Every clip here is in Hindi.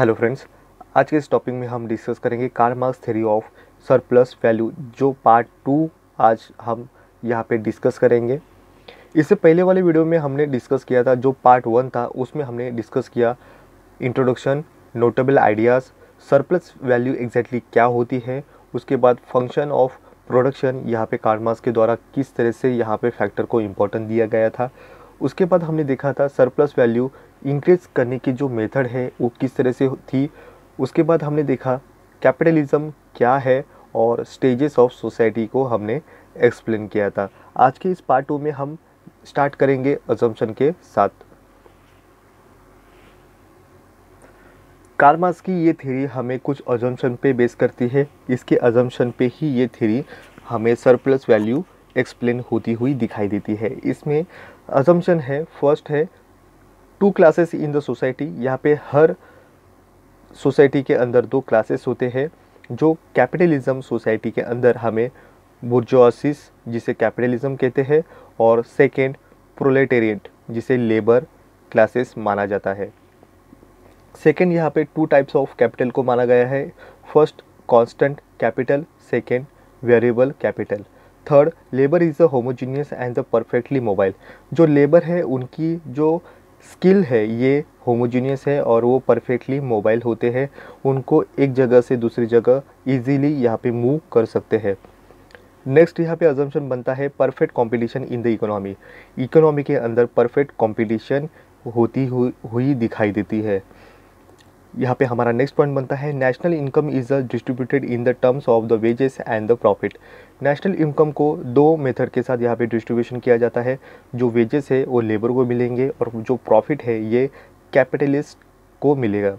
हेलो फ्रेंड्स आज के इस टॉपिक में हम डिस्कस करेंगे Karl Marx theory of surplus value जो पार्ट टू आज हम यहाँ पे डिस्कस करेंगे। इससे पहले वाले वीडियो में हमने डिस्कस किया था, जो पार्ट वन था, उसमें हमने डिस्कस किया introduction notable ideas surplus value exactly क्या होती है, उसके बाद फ़ंक्शन ऑफ़ प्रोडक्शन यहाँ पे कार्ल के द्वारा किस तरह से यहाँ पे फैक्टर को इम्पोर्टेंट दिया गया था। उसके बाद हमने देखा था सरप्लस वैल्यू इंक्रीज करने की जो मेथड है, वो किस तरह से थी। उसके बाद हमने देखा कैपिटलिज्म क्या है और स्टेजेस ऑफ़ सोसाइटी को हमने एक्सप्लेन किया था। आज के इस पार्ट टू में हम स्टार्ट करेंगे अजम्पशन के साथ। कार्मास की ये थ्योरी हमें कुछ अजम्पशन पे बेस करती है। इसके अजम्पशन पे ही ये थ्योरी हमें सरप्लस वैल्यू एक्सप्लेन होती हुई दिखाई देती है। इसमें अजम्पशन है फ़र्स्ट है two classes in the society यहाँ पे हर सोसाइटी के अंदर दो क्लासेस होते हैं, जो कैपिटलिज्म सोसाइटी के अंदर हमें बुर्जोसिस जिसे कैपिटलिज्म कहते हैं, और सेकेंड प्रोलेटेरियट जिसे लेबर क्लासेस माना जाता है। सेकेंड यहाँ पे टू टाइप्स ऑफ़ कैपिटल को माना गया है first constant capital second variable capital third labour is a homogeneous and the perfectly mobile जो लेबर है, उनकी जो स्किल है, ये होमोजीनियस है और वो परफेक्टली मोबाइल होते हैं। उनको एक जगह से दूसरी जगह इजीली यहाँ पे मूव कर सकते हैं। नेक्स्ट यहाँ पे अजम्पन बनता है perfect competition in the economy economy के अंदर परफेक्ट कंपटीशन होती हुई हुई दिखाई देती है। यहाँ पे हमारा नेक्स्ट पॉइंट बनता है national income is distributed in the terms of the wages and the profit national income को दो मेथड के साथ यहाँ पे डिस्ट्रीब्यूशन किया जाता है। जो वेजेस है, वो लेबर को मिलेंगे और जो प्रॉफिट है, ये कैपिटलिस्ट को मिलेगा।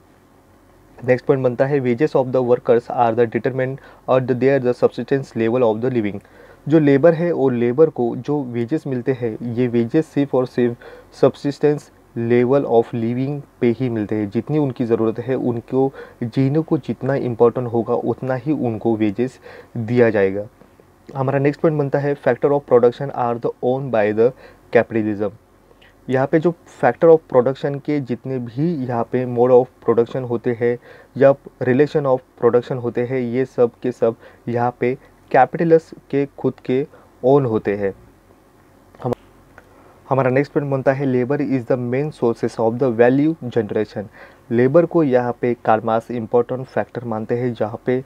नेक्स्ट पॉइंट बनता है wages of the workers are the determined और they are the subsistence level of the living जो लेबर है और लेबर को, जो वेजेस मिलते हैं, ये वेजेस सिर्फ़ और सिर्फ़ सब्सिस्टेंस लेवल ऑफ़ लिविंग पे ही मिलते हैं। जितनी उनकी ज़रूरत है, उनको जीने को जितना इम्पोर्टेंट होगा, उतना ही उनको वेजेस दिया जाएगा। हमारा नेक्स्ट पॉइंट बनता है factor of production are the own by the capitalism यहाँ पे जो फैक्टर ऑफ़ प्रोडक्शन के जितने भी यहाँ पे मोड ऑफ़ प्रोडक्शन होते हैं, या रिलेशन ऑफ़ प्रोडक्शन होते हैं, ये सब के सब यहाँ पे कैपिटलिस्ट के खुद के ओन होते हैं। हमारा नेक्स्ट पॉइंट बनता है labour is the main sources of the value generation labour को यहाँ पे कारमास इम्पोर्टेंट फैक्टर मानते हैं, जहाँ पे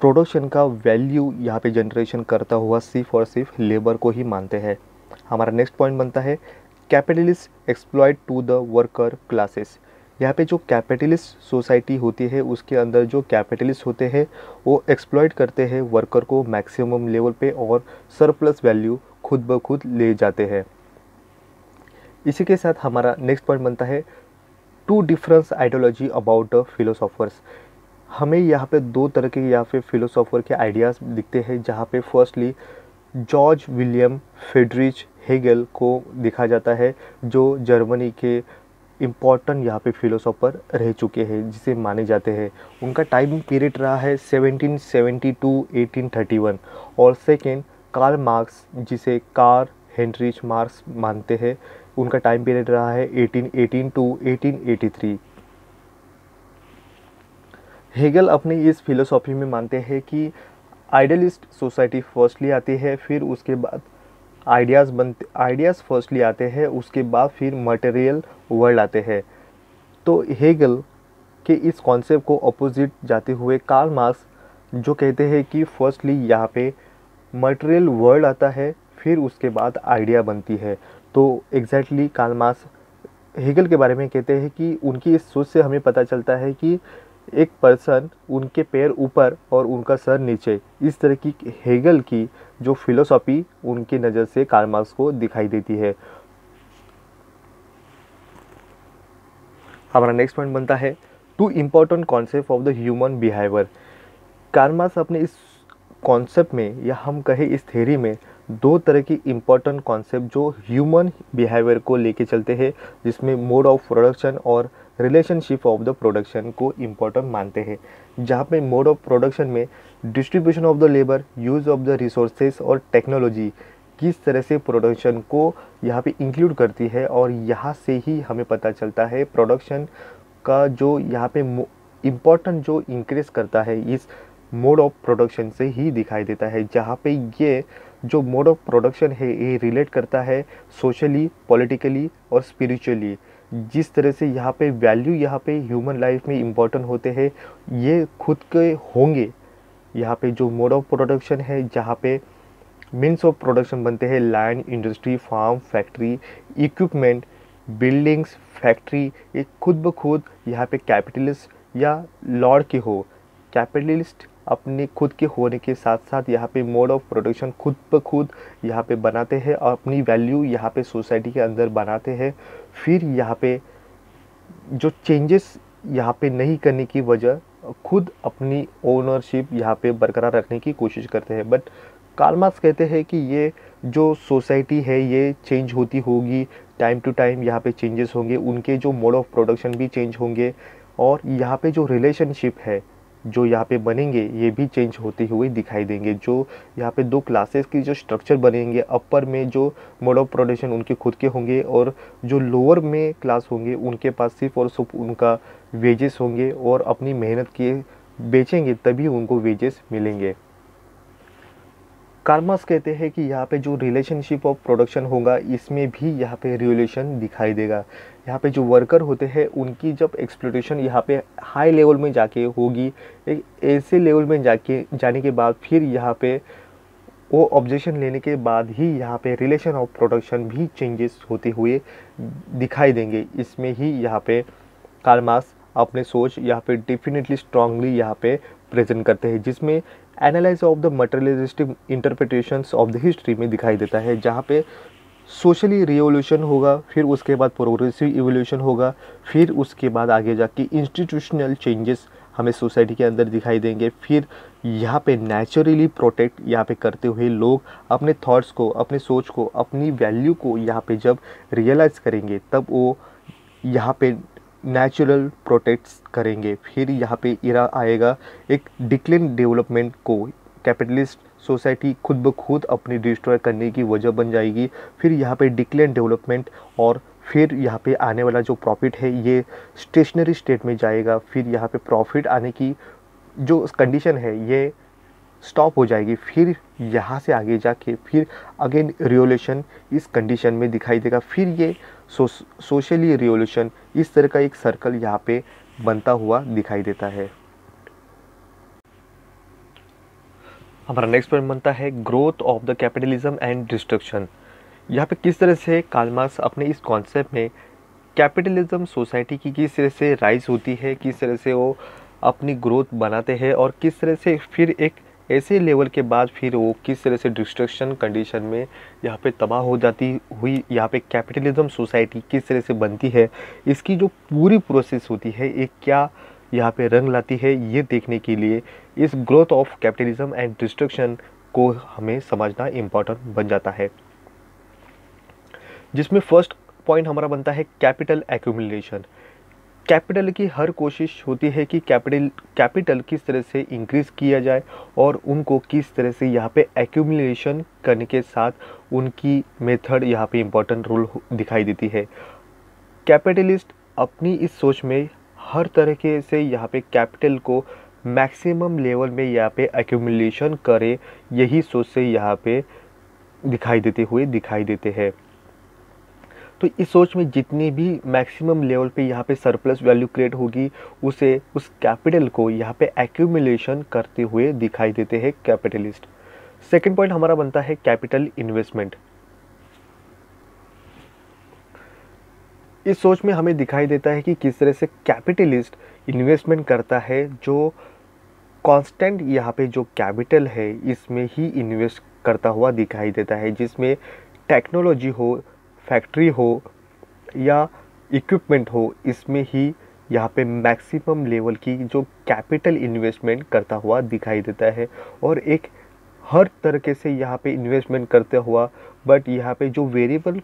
प्रोडक्शन का वैल्यू यहाँ पे जनरेशन करता हुआ सिर्फ़ और सिर्फ़ लेबर को ही मानते हैं। हमारा नेक्स्ट पॉइंट बनता है capitalist exploited to the worker classes यहाँ पे जो कैपिटलिस्ट सोसाइटी होती है, उसके अंदर जो कैपिटलिस्ट होते हैं, वो एक्सप्लॉयड करते हैं वर्कर को मैक्सिमम लेवल पे और सरप्लस वैल्यू खुद ब खुद ले जाते हैं। इसी के साथ हमारा नेक्स्ट पॉइंट बनता है two difference ideology about the philosophers हमें यहाँ पे दो तरह के यहाँ पे फिलोसोफर के आइडियाज़ दिखते हैं, जहाँ पे firstly George William Friedrich Hegel को देखा जाता है, जो जर्मनी के इंपॉर्टेंट यहाँ पे फिलोसोफर रह चुके हैं, जिसे माने जाते हैं। उनका टाइम पीरियड रहा है 1770 टू 1831 और सेकेंड कार्ल मार्क्स जिसे कार हेनरिच मार्क्स मानते हैं उनका टाइम पीरियड रहा है 1818 टू 1883 हेगल अपनी इस फिलोसॉफी में मानते हैं कि आइडियलिस्ट सोसाइटी फर्स्टली आती है, फिर उसके बाद आइडियाज़ बनते आइडियाज़ फर्स्टली आते हैं, उसके बाद फिर मटेरियल वर्ल्ड आते हैं। तो हेगल के इस कॉन्सेप्ट को अपोजिट जाते हुए कार्ल मार्क्स जो कहते हैं कि फर्स्टली यहाँ पे मटेरियल वर्ल्ड आता है, फिर उसके बाद आइडिया बनती है। तो एग्जैक्टली कालमास हेगल के बारे में कहते हैं कि उनकी इस सोच से हमें पता चलता है कि एक पर्सन उनके पैर ऊपर और उनका सर नीचे, इस तरह की हेगल की जो फिलोसॉफी उनकी नज़र से कार्मार्क्स को दिखाई देती है। हमारा नेक्स्ट पॉइंट बनता है two important concept of the human behaviour Karl Marx अपने इस कॉन्सेप्ट में या हम कहें इस थेरी में दो तरह की इम्पोर्टेंट कॉन्सेप्ट जो ह्यूमन बिहेवियर को लेके चलते हैं, जिसमें मोड ऑफ़ प्रोडक्शन और रिलेशनशिप ऑफ़ द प्रोडक्शन को इम्पोर्टेंट मानते हैं। जहाँ पे मोड ऑफ़ प्रोडक्शन में distribution of the labour use of the resources और टेक्नोलॉजी किस तरह से प्रोडक्शन को यहाँ पे इंक्लूड करती है और यहाँ से ही हमें पता चलता है प्रोडक्शन का जो यहाँ पे इम्पोर्टेंट जो इंक्रीज करता है, इस मोड ऑफ़ प्रोडक्शन से ही दिखाई देता है। जहाँ पे ये जो मोड ऑफ़ प्रोडक्शन है, ये रिलेट करता है सोशली पॉलिटिकली और स्पिरिचुअली जिस तरह से यहाँ पे वैल्यू यहाँ पे ह्यूमन लाइफ में इम्पोर्टेंट होते हैं, ये खुद के होंगे। यहाँ पे जो मोड ऑफ़ प्रोडक्शन है, जहाँ पे मीन्स ऑफ़ प्रोडक्शन बनते हैं land industry farm factory equipment buildings factory ये खुद ब खुद यहाँ पे कैपिटलिस्ट या लॉर्ड के हो। कैपिटलिस्ट अपने खुद के होने के साथ साथ यहाँ पे मोड ऑफ़ प्रोडक्शन खुद ब खुद यहाँ पे बनाते हैं और अपनी वैल्यू यहाँ पे सोसाइटी के अंदर बनाते हैं। फिर यहाँ पे जो चेंजेस यहाँ पे नहीं करने की वजह, खुद अपनी ओनरशिप यहाँ पे बरकरार रखने की कोशिश करते हैं। बट कालमार्क्स कहते हैं कि ये जो सोसाइटी है, ये चेंज होती होगी टाइम टू टाइम यहाँ पे चेंजेस होंगे, उनके जो मोड ऑफ़ प्रोडक्शन भी चेंज होंगे और यहाँ पे जो रिलेशनशिप है जो यहाँ पे बनेंगे, ये भी चेंज होते हुए दिखाई देंगे। जो यहाँ पे दो क्लासेस की जो स्ट्रक्चर बनेंगे अपर में जो मोड ऑफ़ प्रोडक्शन उनके खुद के होंगे और जो लोअर में क्लास होंगे, उनके पास सिर्फ़ और सिर्फ़ उनका वेजेस होंगे और अपनी मेहनत के बेचेंगे, तभी उनको वेजेस मिलेंगे। कार्मास कहते हैं कि यहाँ पे जो रिलेशनशिप ऑफ़ प्रोडक्शन होगा, इसमें भी यहाँ पे रिलेशन दिखाई देगा। यहाँ पे जो वर्कर होते हैं, उनकी जब एक्सप्लोटेशन यहाँ पे हाई लेवल में जाके होगी एक ऐसे लेवल में जाके, जाने के बाद फिर यहाँ पे वो ऑब्जेक्शन लेने के बाद ही यहाँ पे रिलेशन ऑफ़ प्रोडक्शन भी चेंजेस होते हुए दिखाई देंगे। इसमें ही यहाँ पे कार्मास अपने सोच यहाँ पे डेफिनेटली स्ट्रांगली यहाँ पे प्रेजेंट करते हैं, जिसमें analyse of the materialistic interpretations of the history में दिखाई देता है, जहाँ पे सोशली रिवोल्यूशन होगा, फिर उसके बाद प्रोग्रेसिव इवोल्यूशन होगा, फिर उसके बाद आगे जाके इंस्टीट्यूशनल चेंजेस हमें सोसाइटी के अंदर दिखाई देंगे, फिर यहाँ पे नेचुरली प्रोटेक्ट यहाँ पे करते हुए लोग अपने थॉट्स को, अपने सोच को, अपनी वैल्यू को यहाँ पे जब रियलाइज़ करेंगे, तब वो यहाँ पे नेचुरल प्रोटेक्ट्स करेंगे। फिर यहाँ पे इरा आएगा एक डिक्लिन डेवलपमेंट को। कैपिटलिस्ट सोसाइटी खुद ब खुद अपनी डिस्ट्रॉय करने की वजह बन जाएगी। फिर यहाँ पे डिक्लेन डेवलपमेंट और फिर यहाँ पे आने वाला जो प्रॉफिट है, ये स्टेशनरी स्टेट में जाएगा। फिर यहाँ पे प्रॉफिट आने की जो कंडीशन है, ये स्टॉप हो जाएगी। फिर यहाँ से आगे जाके फिर अगेन रियोल्यूशन इस कंडीशन में दिखाई देगा। फिर ये सोशली रिवोल्यूशन इस तरह का एक सर्कल यहाँ पे बनता हुआ दिखाई देता है। हमारा नेक्स्ट पॉइंट बनता है growth of the capitalism and destruction यहाँ पे किस तरह से कालमास अपने इस कॉन्सेप्ट में कैपिटलिज्म सोसाइटी की किस तरह से राइज होती है, किस तरह से वो अपनी ग्रोथ बनाते हैं और किस तरह से फिर एक ऐसे लेवल के बाद फिर वो किस तरह से डिस्ट्रक्शन कंडीशन में यहाँ पे तबाह हो जाती हुई, यहाँ पे कैपिटलिज्म सोसाइटी किस तरह से बनती है, इसकी जो पूरी प्रोसेस होती है एक क्या यहाँ पे रंग लाती है, ये देखने के लिए इस growth of capitalism and destruction को हमें समझना इम्पोर्टेंट बन जाता है। जिसमें फ़र्स्ट पॉइंट हमारा बनता है कैपिटल एक्यूमुलेशन कैपिटल की हर कोशिश होती है कि कैपिटल कैपिटल किस तरह से इंक्रीज़ किया जाए और उनको किस तरह से यहाँ पे एक्यूमुलेशन करने के साथ उनकी मेथड यहाँ पे इम्पोर्टेंट रोल दिखाई देती है। कैपिटलिस्ट अपनी इस सोच में हर तरीके से यहाँ पे कैपिटल को मैक्सिमम लेवल में यहाँ पे एक्यूमुलेशन करे, यही सोच से यहाँ पे दिखाई देते हुए दिखाई देते हैं। तो इस सोच में जितनी भी मैक्सिमम लेवल पे यहाँ पे सरप्लस वैल्यू क्रिएट होगी, उसे, उस कैपिटल को यहाँ पे एक्यूमुलेशन करते हुए दिखाई देते हैं कैपिटलिस्ट सेकेंड पॉइंट हमारा बनता है कैपिटल इन्वेस्टमेंट इस सोच में हमें दिखाई देता है कि किस तरह से कैपिटलिस्ट इन्वेस्टमेंट करता है, जो कांस्टेंट यहाँ पे जो कैपिटल है, इसमें ही इन्वेस्ट करता हुआ दिखाई देता है, जिसमें टेक्नोलॉजी हो फैक्ट्री हो या इक्विपमेंट हो, इसमें ही यहाँ पे मैक्सिमम लेवल की जो कैपिटल इन्वेस्टमेंट करता हुआ दिखाई देता है और एक हर तरीके से यहाँ पे इन्वेस्टमेंट करते हुआ बट यहाँ पे जो वेरिएबल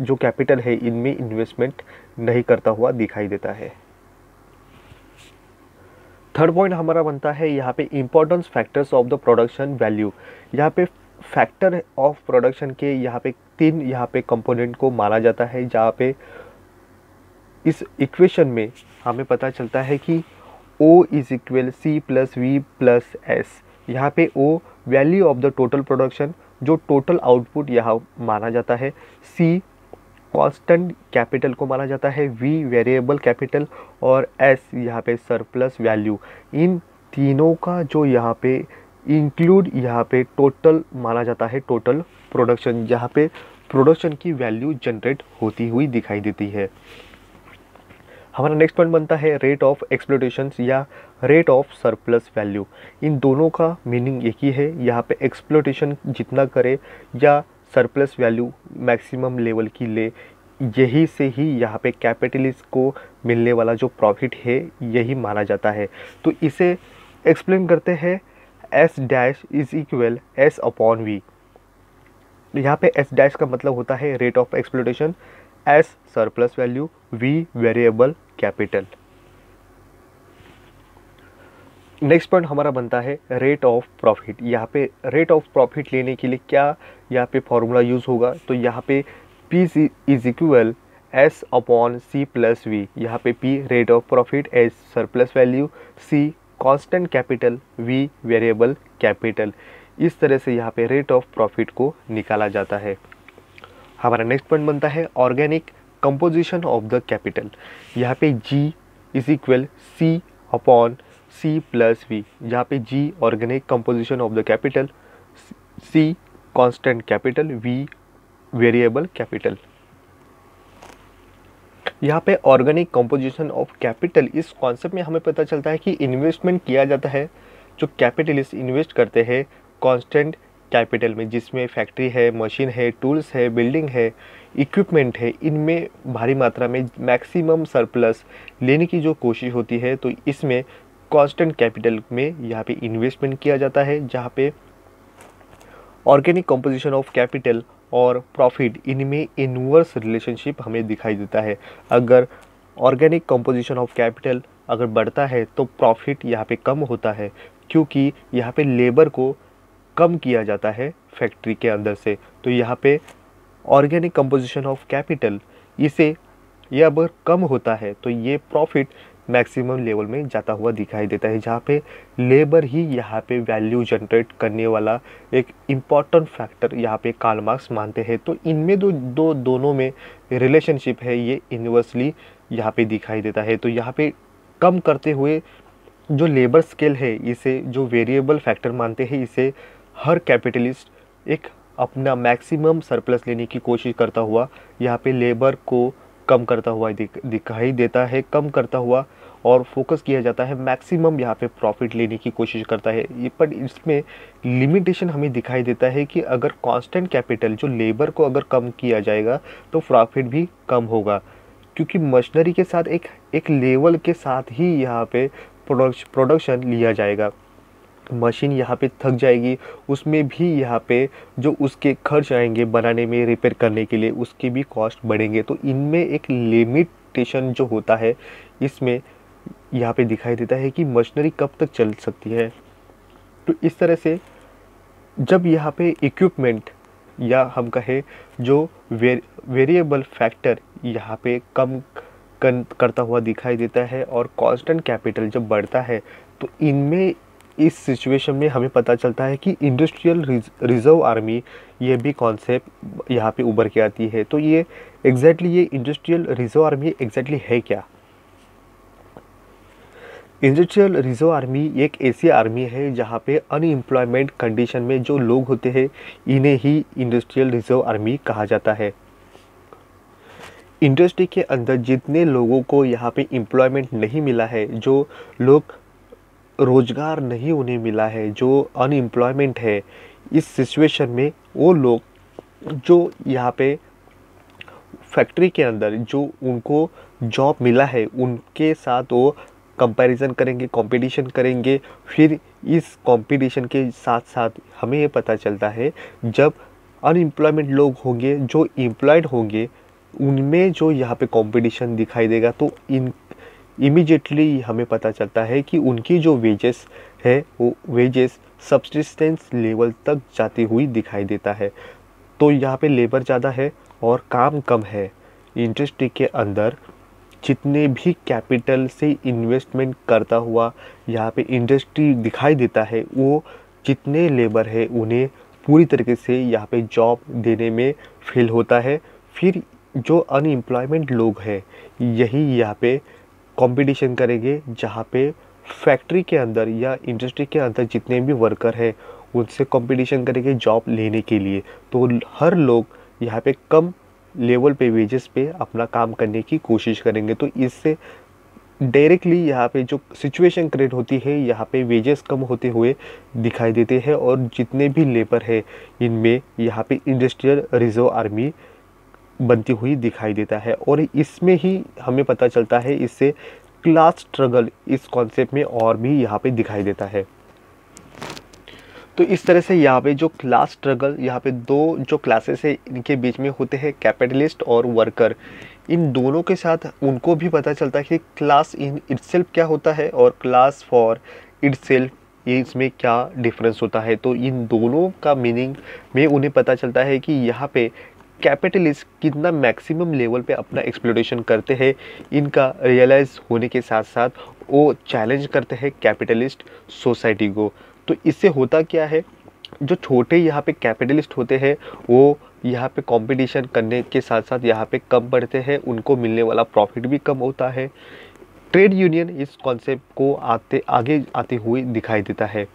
जो कैपिटल है, इनमें इन्वेस्टमेंट नहीं करता हुआ दिखाई देता है। थर्ड पॉइंट हमारा बनता है यहाँ पे importance factors of the production value यहाँ पे फैक्टर ऑफ़ प्रोडक्शन के यहाँ पे तीन यहाँ पे कंपोनेंट को माना जाता है, जहाँ पे इस इक्वेशन में हमें पता चलता है कि O is equal C plus V plus S यहाँ पे O value of the total production जो टोटल आउटपुट यहाँ माना जाता है सी कांस्टेंट कैपिटल को माना जाता है वी वेरिएबल कैपिटल और एस यहाँ पे सरप्लस वैल्यू इन तीनों का जो यहाँ पे इंक्लूड यहाँ पे टोटल माना जाता है टोटल प्रोडक्शन जहाँ पे प्रोडक्शन की वैल्यू जनरेट होती हुई दिखाई देती है। हमारा नेक्स्ट पॉइंट बनता है रेट ऑफ़ एक्सप्लोटेशन या रेट ऑफ़ सरप्लस वैल्यू इन दोनों का मीनिंग एक ही है। यहाँ पे एक्सप्लोटेशन जितना करे या सरप्लस वैल्यू मैक्सिमम लेवल की ले, यही से ही यहाँ पे कैपिटलिस्ट को मिलने वाला जो प्रॉफिट है, यही माना जाता है। तो इसे एक्सप्लेन करते हैं S dash is equal S upon V यहाँ पे एस डैश का मतलब होता है rate of exploitation S surplus value V variable capital next point हमारा बनता है रेट ऑफ़ प्रॉफिट यहाँ पे रेट ऑफ़ प्रॉफिट लेने के लिए क्या यहाँ पे फॉर्मूला यूज़ होगा? तो यहाँ पे P is equal S upon C plus V यहाँ पे P rate of profit S surplus value C constant capital V variable capital इस तरह से यहाँ पे रेट ऑफ़ प्रॉफिट को निकाला जाता है। हमारा नेक्स्ट पॉइंट बनता है organic composition of the capital यहाँ पे G is equal C upon C plus V यहाँ पे G organic composition of the capital C constant capital V variable capital यहाँ पे ऑर्गेनिक कंपोजिशन ऑफ़ कैपिटल इस कॉन्सेप्ट में हमें पता चलता है कि इन्वेस्टमेंट किया जाता है, जो कैपिटलिस्ट इन्वेस्ट करते हैं कांस्टेंट कैपिटल में, जिसमें फैक्ट्री है मशीन है टूल्स है बिल्डिंग है इक्विपमेंट है, इनमें भारी मात्रा में मैक्सिमम सरप्लस लेने की जो कोशिश होती है तो इसमें कांस्टेंट कैपिटल में यहाँ पे इन्वेस्टमेंट किया जाता है, जहाँ पे ऑर्गेनिक कंपोजिशन ऑफ़ कैपिटल और प्रॉफिट इनमें इनवर्स रिलेशनशिप हमें दिखाई देता है। अगर ऑर्गेनिक कंपोजिशन ऑफ़ कैपिटल अगर बढ़ता है तो प्रॉफिट यहाँ पे कम होता है, क्योंकि यहाँ पे लेबर को कम किया जाता है फैक्ट्री के अंदर से। तो यहाँ पे ऑर्गेनिक कंपोजिशन ऑफ़ कैपिटल इसे यह अगर कम होता है तो ये प्रॉफिट मैक्सिमम लेवल में जाता हुआ दिखाई देता है, जहाँ पे लेबर ही यहाँ पे वैल्यू जनरेट करने वाला एक इंपॉर्टेंट फैक्टर यहाँ पे काल मार्क्स मानते हैं। तो इनमें दो दो दोनों में रिलेशनशिप है, ये इन्वर्सली यहाँ पे दिखाई देता है। तो यहाँ पे कम करते हुए जो लेबर स्केल है, इसे जो वेरिएबल फैक्टर मानते हैं, इसे हर कैपिटलिस्ट एक अपना मैक्सिमम सरप्लस लेने की कोशिश करता हुआ यहाँ पे लेबर को कम करता हुआ दिखाई देता है, कम करता हुआ और फोकस किया जाता है मैक्सिमम यहाँ पे प्रॉफिट लेने की कोशिश करता है। ये पर इसमें लिमिटेशन हमें दिखाई देता है कि अगर कांस्टेंट कैपिटल जो लेबर को अगर कम किया जाएगा तो प्रॉफिट भी कम होगा। क्योंकि मशीनरी के साथ एक एक लेवल के साथ ही यहाँ पे प्रोडक्शन लिया जाएगा। मशीन यहाँ पे थक जाएगी। उसमें भी यहाँ पे जो उसके खर्च आएँगे बनाने में रिपेयर करने के लिए उसके भी कॉस्ट बढ़ेंगे। तो इनमें एक लिमिटेशन जो होता है इसमें यहाँ पे दिखाई देता है कि मशीनरी कब तक चल सकती है। तो इस तरह से जब यहाँ पे इक्विपमेंट या हम कहें जो वे, वेरिएबल फैक्टर यहाँ पे कम करता हुआ दिखाई देता है और कांस्टेंट कैपिटल जब बढ़ता है तो इनमें इस सिचुएशन में हमें पता चलता है कि इंडस्ट्रियल रिज़र्व आर्मी ये भी कॉन्सेप्ट यहाँ पे उभर के आती है। तो ये एग्जैक्टली ये इंडस्ट्रियल रिज़र्व आर्मी एग्जैक्टली है क्या? इंडस्ट्रियल रिज़र्व आर्मी एक ऐसी आर्मी है जहाँ पे अनएम्प्लॉयमेंट कंडीशन में जो लोग होते हैं, इन्हें ही इंडस्ट्रियल रिज़र्व आर्मी कहा जाता है। इंडस्ट्री के अंदर जितने लोगों को यहाँ पे एम्प्लॉयमेंट नहीं मिला है, जो लोग रोज़गार नहीं उन्हें मिला है, जो अनएम्प्लॉयमेंट है, इस सिचुएशन में वो लोग जो यहाँ पे फैक्ट्री के अंदर जो उनको जॉब मिला है, उनके साथ वो कंपैरिजन करेंगे कंपटीशन करेंगे, फिर इस कंपटीशन के साथ साथ हमें ये पता चलता है, जब अनएम्प्लॉयमेंट लोग होंगे, जो एम्प्लॉयड होंगे, उनमें जो यहाँ पे कंपटीशन दिखाई देगा तो इन इमीडिएटली हमें पता चलता है कि उनकी जो वेजेस है, वो वेजेस सब्सिस्टेंस लेवल तक जाती हुई दिखाई देता है। तो यहाँ पे लेबर ज़्यादा है और काम कम है। इंडस्ट्री के अंदर जितने भी कैपिटल से इन्वेस्टमेंट करता हुआ यहाँ पे इंडस्ट्री दिखाई देता है, वो जितने लेबर है, उन्हें पूरी तरीके से यहाँ पे जॉब देने में फेल होता है। फिर जो अनएम्प्लॉयमेंट लोग हैं, यही यहाँ पे कंपटीशन करेंगे जहाँ पे फैक्ट्री के अंदर या इंडस्ट्री के अंदर जितने भी वर्कर हैं, उनसे कंपटीशन करेंगे जॉब लेने के लिए। तो हर लोग यहाँ पे कम लेवल पे वेजेस पे अपना काम करने की कोशिश करेंगे। तो इससे डायरेक्टली यहाँ पे जो सिचुएशन क्रिएट होती है, यहाँ पे वेजेस कम होते हुए दिखाई देते हैं और जितने भी लेबर है, इनमें यहाँ पे इंडस्ट्रियल रिज़र्व आर्मी बनती हुई दिखाई देता है और इसमें ही हमें पता चलता है इससे क्लास स्ट्रगल इस कॉन्सेप्ट में और भी यहाँ पे दिखाई देता है। तो इस तरह से यहाँ पे जो क्लास स्ट्रगल यहाँ पे दो जो क्लासेस है, इनके बीच में होते हैं कैपिटलिस्ट और वर्कर इन दोनों के साथ उनको भी पता चलता है कि क्लास इन इट्सेल्फ क्या होता है और क्लास फॉर इट्सेल्फ ये इसमें क्या डिफरेंस होता है। तो इन दोनों का मीनिंग में उन्हें पता चलता है कि यहाँ पे कैपिटलिस्ट कितना मैक्सिमम लेवल पे अपना एक्सप्लोरेशन करते हैं, इनका रियलाइज़ होने के साथ साथ वो चैलेंज करते हैं कैपिटलिस्ट सोसाइटी को। तो इससे होता क्या है, जो छोटे यहाँ पे कैपिटलिस्ट होते हैं, वो यहाँ पे कंपटीशन करने के साथ साथ यहाँ पे कम बढ़ते हैं, उनको मिलने वाला प्रॉफिट भी कम होता है। ट्रेड यूनियन इस कॉन्सेप्ट को आते, आगे आते हुए दिखाई देता है।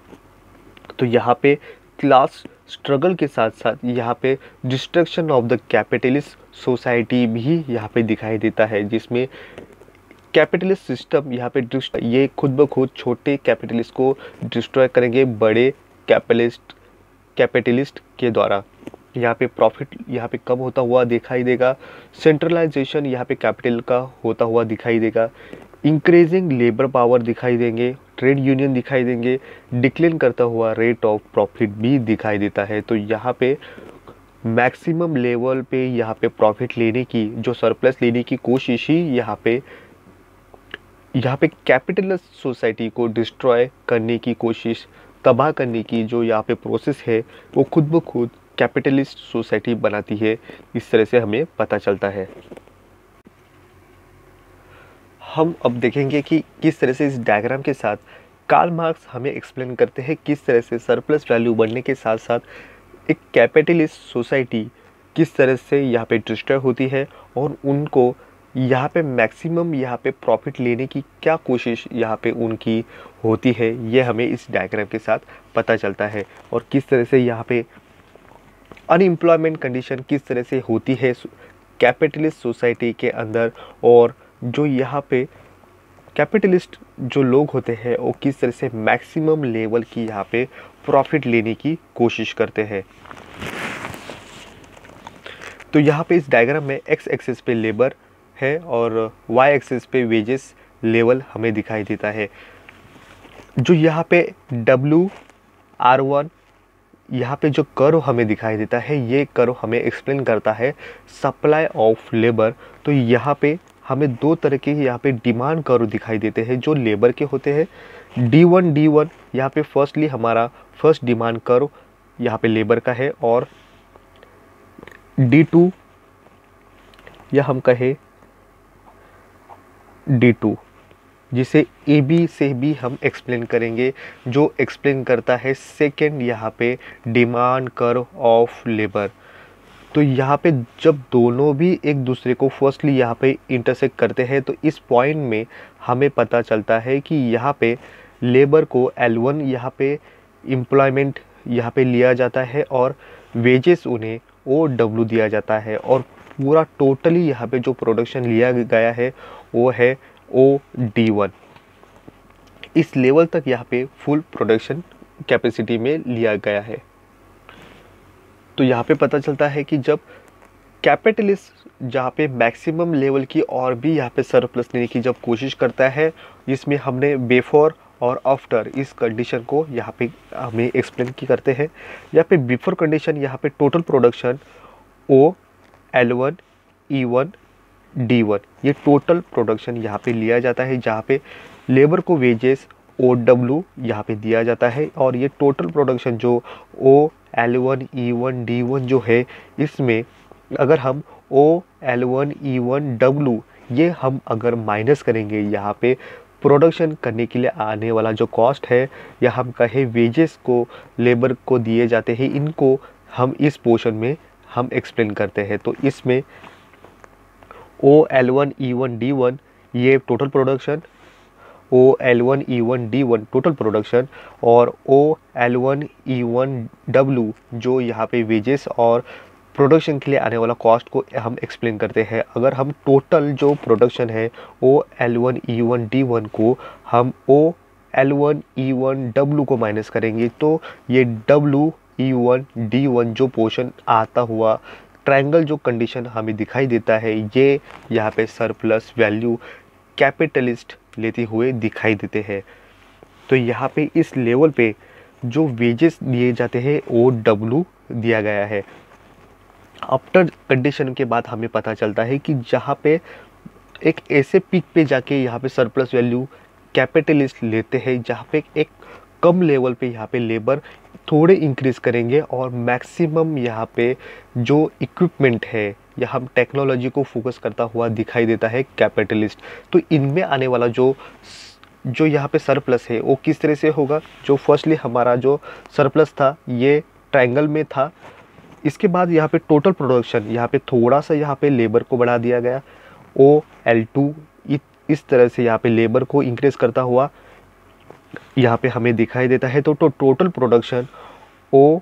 तो यहाँ पे क्लास स्ट्रगल के साथ साथ यहाँ पे destruction of the capitalist society भी यहाँ पे दिखाई देता है, जिसमें कैपिटलिस्ट सिस्टम यहाँ पे ये खुद ब खुद छोटे कैपिटलिस्ट को डिस्ट्रॉय करेंगे बड़े कैपिटलिस्ट कैपिटलिस्ट के द्वारा। यहाँ पे प्रॉफिट यहाँ पे कम होता हुआ दिखाई देगा सेंट्रलाइजेशन यहाँ पे कैपिटल का होता हुआ दिखाई देगा इंक्रीजिंग लेबर पावर दिखाई देंगे ट्रेड यूनियन दिखाई देंगे। डिक्लेन करता हुआ रेट ऑफ़ प्रॉफिट भी दिखाई देता है। तो यहाँ पे मैक्सिमम लेवल पे यहाँ पे प्रॉफिट लेने की, जो सरप्लस लेने की कोशिश ही यहाँ पे यहाँ पे कैपिटलिस्ट सोसाइटी को डिस्ट्रॉय करने की कोशिश, तबाह करने की जो यहाँ पे प्रोसेस है, वो खुद ब खुद कैपिटलिस्ट सोसाइटी बनाती है। इस तरह से हमें पता चलता है। हम अब देखेंगे कि किस तरह से इस डायग्राम के साथ कार्ल मार्क्स हमें एक्सप्लेन करते हैं किस तरह से सरप्लस वैल्यू बढ़ने के साथ साथ एक कैपिटलिस्ट सोसाइटी किस तरह से यहाँ पे डिस्ट्रॉय होती है और उनको यहाँ पे मैक्सिमम यहाँ पे प्रॉफिट लेने की क्या कोशिश यहाँ पे उनकी होती है, ये हमें इस डायग्राम के साथ पता चलता है और किस तरह से यहाँ पे अनएम्प्लॉयमेंट कंडीशन किस तरह से होती है कैपिटलिस्ट सोसाइटी के अंदर और जो यहाँ पे कैपिटलिस्ट जो लोग होते हैं, वो किस तरह से मैक्सिमम लेवल की यहाँ पे प्रॉफिट लेने की कोशिश करते हैं। तो यहाँ पे इस डायग्राम में एक्स एक्सिस पे लेबर है और वाई एक्सिस पे वेजेस लेवल हमें दिखाई देता है। जो यहाँ पे डब्लू आर वन यहाँ पे जो कर्व हमें दिखाई देता है, ये कर्व हमें एक्सप्लेन करता है सप्लाई ऑफ़ लेबर तो यहाँ पे हमें दो तरह के यहाँ पे डिमांड कर्व दिखाई देते हैं जो लेबर के होते हैं। डी वन डी वन यहाँ पे फर्स्टली हमारा फ़र्स्ट डिमांड कर्व यहाँ पे लेबर का है और डी टू या हम कहें डी टू जिसे ए बी से भी हम एक्सप्लेन करेंगे, जो एक्सप्लेन करता है सेकेंड यहाँ पे डिमांड कर्व ऑफ़ लेबर तो यहाँ पे जब दोनों भी एक दूसरे को फर्स्टली यहाँ पे इंटरसेक्ट करते हैं तो इस पॉइंट में हमें पता चलता है कि यहाँ पे लेबर को एल वन यहाँ पे एम्प्लॉयमेंट यहाँ पे लिया जाता है और वेजेस उन्हें ओ डब्ल्यू दिया जाता है और पूरा टोटली यहाँ पे जो प्रोडक्शन लिया गया है, वो है ओ डी वन इस लेवल तक यहाँ पे फुल प्रोडक्शन कैपेसिटी में लिया गया है। तो यहाँ पे पता चलता है कि जब कैपिटलिस्ट, जहाँ पे मैक्सिमम लेवल की और भी यहाँ पे सरप्लस लेने की जब कोशिश करता है इसमें हमने बेफोर और आफ्टर इस कंडीशन को यहाँ पे हमें एक्सप्लेन की करते हैं। यहाँ पे बिफोर कंडीशन यहाँ पे total production O, L one, E one, D one, ये टोटल प्रोडक्शन यहाँ पे लिया जाता है, जहाँ पे लेबर को वेजेस ओ डब्ल्यू यहाँ पे दिया जाता है, और ये टोटल प्रोडक्शन जो O L one E one D one जो है, इसमें अगर हम O L one E one W ये हम अगर माइनस करेंगे, यहाँ पे प्रोडक्शन करने के लिए आने वाला जो कॉस्ट है, या हम कहें वेजेस को लेबर को दिए जाते हैं, इनको हम इस पोर्शन में हम एक्सप्लेन करते हैं। तो इसमें O L one E one D one ये total production O L one E one D one total production और O L one E one W जो यहाँ पे वेजेस और प्रोडक्शन के लिए आने वाला कॉस्ट को हम एक्सप्लेन करते हैं। अगर हम टोटल जो प्रोडक्शन है O L one E one D one को हम O L one E one W को माइनस करेंगे तो ये W E one D one जो पोर्शन आता हुआ ट्रायंगल जो कंडीशन हमें दिखाई देता है, ये यहाँ पे सरप्लस वैल्यू कैपिटलिस्ट लेते हुए दिखाई देते हैं। तो यहाँ पे इस लेवल पे जो वेजेस दिए जाते हैं ओ डब्लू दिया गया है। आफ्टर कंडीशन के बाद हमें पता चलता है कि जहाँ पे एक ऐसे पिक पे जाके यहाँ पे सरप्लस वैल्यू कैपिटलिस्ट लेते हैं, जहाँ पे एक कम लेवल पे यहाँ पे लेबर थोड़े इंक्रीज करेंगे और मैक्सिमम यहाँ पे जो इक्विपमेंट है, या हम टेक्नोलॉजी को फोकस करता हुआ दिखाई देता है कैपिटलिस्ट तो इनमें आने वाला जो जो यहाँ पे सरप्लस है, वो किस तरह से होगा? जो फर्स्टली हमारा जो सरप्लस था, ये ट्रायंगल में था। इसके बाद यहाँ पे टोटल प्रोडक्शन यहाँ पे थोड़ा सा यहाँ पे लेबर को बढ़ा दिया गया। ओ, एल टू इस तरह से यहाँ पे लेबर को इंक्रीज करता हुआ यहाँ पे हमें दिखाई देता है। तो, तो total production O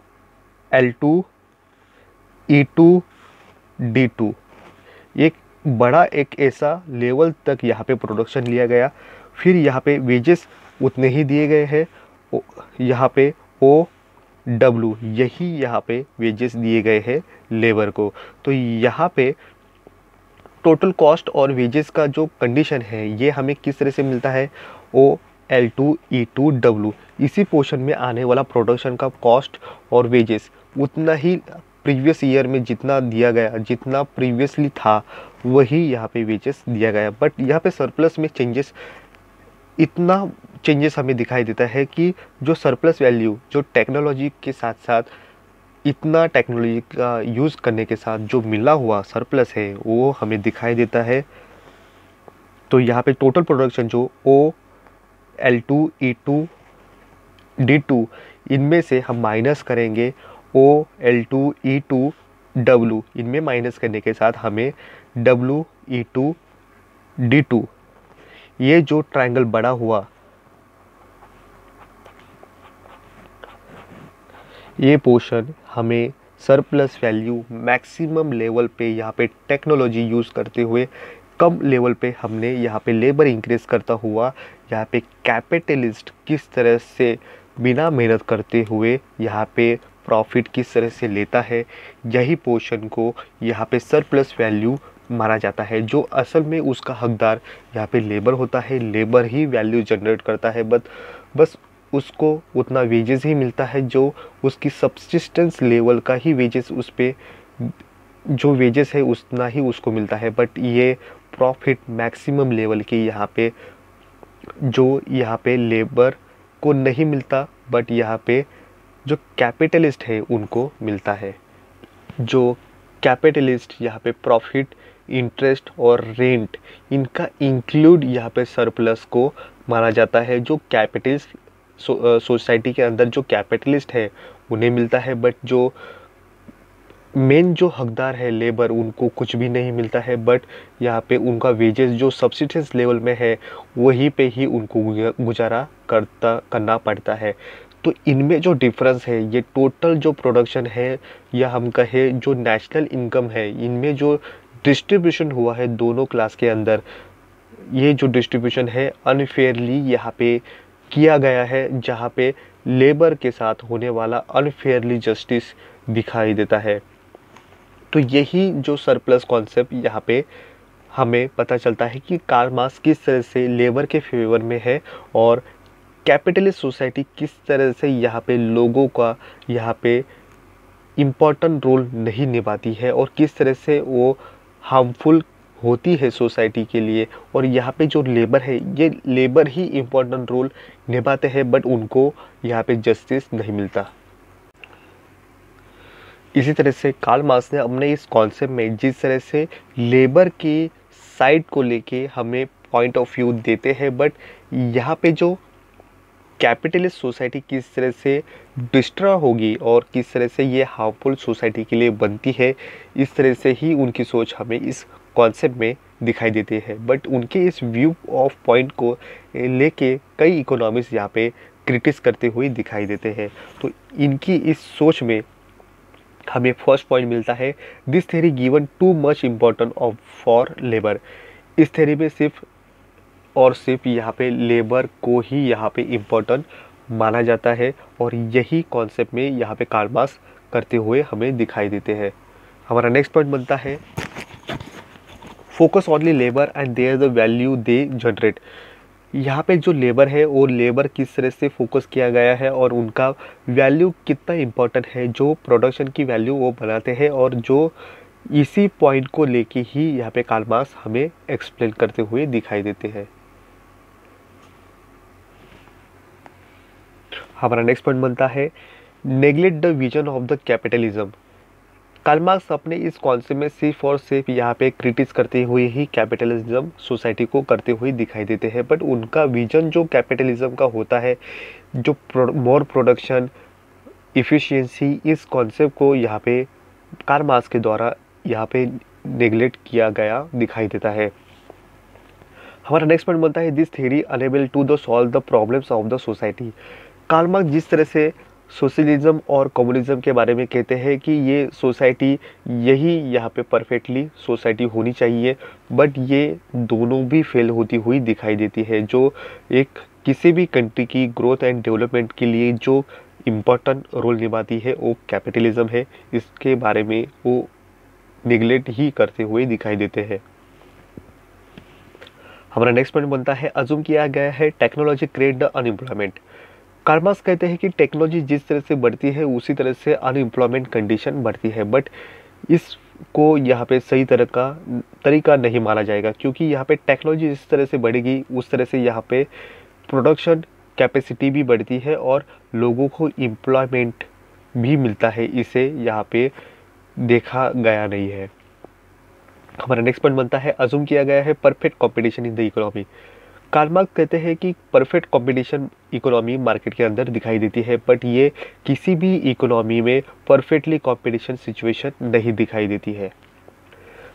L two E two D two एक बड़ा एक ऐसा लेवल तक यहाँ पे प्रोडक्शन लिया गया। फिर यहाँ पे वेजेस उतने ही दिए गए हैं। यहाँ पे ओ डब्लू यही यहाँ पे वेजेस दिए गए हैं लेबर को। तो यहाँ पे टोटल कॉस्ट और वेजेस का जो कंडीशन है ये हमें किस तरह से मिलता है? O L two E two W इसी पोर्शन में आने वाला प्रोडक्शन का कॉस्ट और वेजेस उतना ही प्रीवियस ईयर में जितना दिया गया, जितना प्रीवियसली था, वही यहाँ पे वेजेस दिया गया। बट यहाँ पे सरप्लस में चेंजेस इतना चेंजेस हमें दिखाई देता है कि जो सरप्लस वैल्यू जो टेक्नोलॉजी के साथ साथ इतना टेक्नोलॉजी का यूज़ करने के साथ जो मिला हुआ सरप्लस है, वो हमें दिखाई देता है। तो यहाँ पे टोटल प्रोडक्शन जो O L two E two D two इनमें से हम माइनस करेंगे O L two E two W इनमें माइनस करने के साथ हमें W E two D two ये जो ट्रायंगल बड़ा हुआ, ये पोर्शन हमें सरप्लस वैल्यू मैक्सिमम लेवल पे यहाँ पे टेक्नोलॉजी यूज़ करते हुए कम लेवल पे हमने यहाँ पे लेबर इंक्रीज करता हुआ यहाँ पे कैपिटलिस्ट किस तरह से बिना मेहनत करते हुए यहाँ पे प्रॉफिट किस तरह से लेता है, यही पोर्शन को यहाँ पे सरप्लस वैल्यू माना जाता है, जो असल में उसका हकदार यहाँ पे लेबर होता है, लेबर ही वैल्यू जनरेट करता है बट बस उसको उतना वेजेस ही मिलता है, जो उसकी सब्सिस्टेंस लेवल का ही वेजेस उस पर जो वेजेस है उतना ही उसको मिलता है बट ये प्रॉफिट मैक्सिमम लेवल की यहाँ पे जो यहाँ पे लेबर को नहीं मिलता बट यहाँ पे जो कैपिटलिस्ट है, उनको मिलता है। जो कैपिटलिस्ट यहाँ पे प्रॉफिट इंटरेस्ट और रेंट इनका इंक्लूड यहाँ पे सरप्लस को माना जाता है, जो कैपिटलिस्ट सोसाइटी के अंदर जो कैपिटलिस्ट है, उन्हें मिलता है बट जो मेन जो हकदार है लेबर उनको कुछ भी नहीं मिलता है बट यहाँ पे उनका वेजेस जो सब्सिडेंस लेवल में है, वहीं पे ही उनको गुजारा करता, करना पड़ता है। तो इनमें जो डिफरेंस है, ये टोटल जो प्रोडक्शन है, या हम कहें जो नेशनल इनकम है, इनमें जो डिस्ट्रीब्यूशन हुआ है दोनों क्लास के अंदर, ये जो डिस्ट्रीब्यूशन है अनफेयरली यहाँ पे किया गया है, जहाँ पे लेबर के साथ होने वाला अनफेयरली जस्टिस दिखाई देता है। तो यही जो सरप्लस कॉन्सेप्ट यहाँ पे हमें पता चलता है कि कार मास किस तरह से लेबर के फेवर में है और कैपिटलिस्ट सोसाइटी किस तरह से यहाँ पे लोगों का यहाँ पे इंपॉर्टेंट रोल नहीं निभाती है और किस तरह से वो हार्मफुल होती है सोसाइटी के लिए और यहाँ पे जो लेबर है, ये लेबर ही इम्पोर्टेंट रोल निभाते हैं बट उनको यहाँ पे जस्टिस नहीं मिलता। इसी तरह से कार्ल मार्क्स ने अपने इस कॉन्सेप्ट में जिस तरह से लेबर की साइड को लेके हमें पॉइंट ऑफ़ व्यू देते हैं बट यहाँ पे जो कैपिटलिस्ट सोसाइटी किस तरह से डिस्ट्रॉ होगी और किस तरह से ये हार्मफुल सोसाइटी के लिए बनती है, इस तरह से ही उनकी सोच हमें इस कॉन्सेप्ट में दिखाई देती है। बट उनके इस व्यू ऑफ़ पॉइंट को लेके कई इकोनॉमिक्स यहाँ पे क्रिटिस करते हुए दिखाई देते हैं। तो इनकी इस सोच में हमें फ़र्स्ट पॉइंट मिलता है this theory given too much important of for labour इस थेरी में सिर्फ़ और सिर्फ़ यहाँ पे लेबर को ही यहाँ पे इम्पोर्टेंट माना जाता है और यही कॉन्सेप्ट में यहाँ पे कारमास करते हुए हमें दिखाई देते हैं। हमारा नेक्स्ट पॉइंट बनता है focus only labour and their the value they generate यहाँ पे जो लेबर है, वो लेबर किस तरह से फोकस किया गया है और उनका वैल्यू कितना इम्पोर्टेंट है, जो प्रोडक्शन की वैल्यू वो बनाते हैं और जो इसी पॉइंट को लेके ही यहाँ पे कालमास हमें एक्सप्लेन करते हुए दिखाई देते हैं। हमारा नेक्स्ट पॉइंट बनता है neglect the vision of the capitalism Karl Marx अपने इस कॉन्सेप्ट में सिर्फ़ और सिर्फ़ यहाँ पे क्रिटिस करते हुए ही कैपिटलिज्म सोसाइटी को करते हुए दिखाई देते हैं बट उनका विजन जो कैपिटलिज्म का होता है, जो मोर प्रोडक्शन इफ़िशियंसी इस कॉन्सेप्ट को यहाँ पे कारमार्क्स के द्वारा यहाँ पे नेग्लेक्ट किया गया, दिखाई देता है। हमारा नेक्स्ट पॉइंट बनता है this theory enable to the solve the problems of the society Karl जिस तरह से सोशलिज्म और कम्युनिज्म के बारे में कहते हैं कि ये सोसाइटी यही यहाँ पे परफेक्टली सोसाइटी होनी चाहिए, बट ये दोनों भी फेल होती हुई दिखाई देती है, जो एक किसी भी कंट्री की ग्रोथ एंड डेवलपमेंट के लिए जो इम्पोर्टेंट रोल निभाती है, वो कैपिटलिज्म है। इसके बारे में वो निगलेक्ट ही करते हुए दिखाई देते हैं। हमारा नेक्स्ट पॉइंट बनता है अजूम किया गया है technology create the unemployment Karl Marx कहते हैं कि टेक्नोलॉजी जिस तरह से बढ़ती है, उसी तरह से अनएम्प्लॉयमेंट कंडीशन बढ़ती है। बट इसको यहाँ पे सही तरह का, तरीका नहीं माना जाएगा, क्योंकि यहाँ पे टेक्नोलॉजी जिस तरह से बढ़ेगी, उस तरह से यहाँ पे प्रोडक्शन कैपेसिटी भी बढ़ती है और लोगों को एम्प्लॉयमेंट भी मिलता है। इसे यहाँ पे देखा गया नहीं है। हमारा नेक्स्ट पॉइंट बनता है अजूम किया गया है perfect competition in the economy Karl Marx कहते हैं कि परफेक्ट कंपटीशन इकोनॉमी मार्केट के अंदर दिखाई देती है बट ये किसी भी इकोनॉमी में परफेक्टली कॉम्पिटिशन सिचुएशन नहीं दिखाई देती है।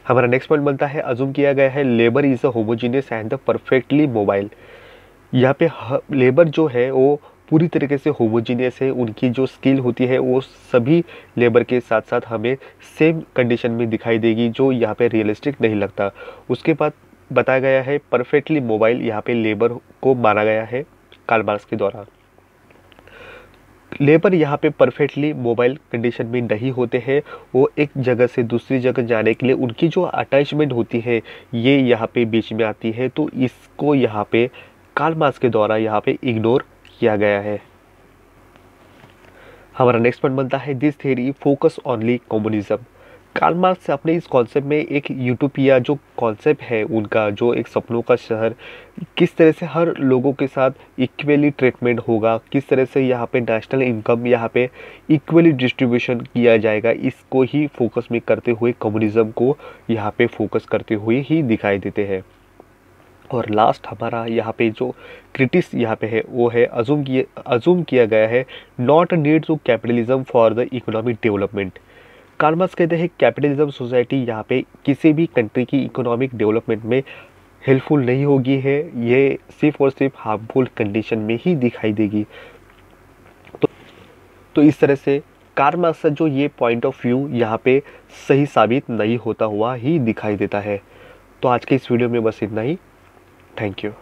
हमारा नेक्स्ट पॉइंट बनता है अजूम किया गया है labour is a homogeneous and the perfectly mobile यहाँ पे लेबर जो है, वो पूरी तरीके से होमोजीनियस है, उनकी जो स्किल होती है, वो सभी लेबर के साथ साथ हमें सेम कंडीशन में दिखाई देगी, जो यहाँ पे रियलिस्टिक नहीं लगता। उसके बाद बताया गया है परफेक्टली मोबाइल यहाँ पे लेबर को माना गया है कालमार्स के द्वारा। लेबर यहाँ पे परफेक्टली मोबाइल कंडीशन में नहीं होते हैं, वो एक जगह से दूसरी जगह जाने के लिए उनकी जो अटैचमेंट होती है, ये यहाँ पे बीच में आती है तो इसको यहाँ पे कालमार्स के द्वारा यहाँ पे इग्नोर किया गया है। हमारा नेक्स्ट पॉइंट बनता है this theory focus only communism Karl Marx अपने इस कॉन्सेप्ट में एक यूटोपिया जो कॉन्सेप्ट है उनका, जो एक सपनों का शहर, किस तरह से हर लोगों के साथ इक्वली ट्रीटमेंट होगा, किस तरह से यहाँ पे नेशनल इनकम यहाँ पे इक्वली डिस्ट्रीब्यूशन किया जाएगा, इसको ही फोकस में करते हुए कम्युनिज्म को यहाँ पे फोकस करते हुए ही दिखाई देते हैं। और लास्ट हमारा यहाँ पे जो क्रिटिस यहाँ पे है, वो है अजूम किया अजूम किया गया है not need to capitalism for the economic development Karl Marx कहते हैं कैपिटलिज्म सोसाइटी यहाँ पे किसी भी कंट्री की इकोनॉमिक डेवलपमेंट में हेल्पफुल नहीं होगी है। ये सिर्फ़ और सिर्फ़ हार्मफुल कंडीशन में ही दिखाई देगी। तो तो इस तरह से कार्मास जो ये पॉइंट ऑफ़ व्यू यहाँ पे सही साबित नहीं होता हुआ ही दिखाई देता है। तो आज के इस वीडियो में बस इतना ही। Thank you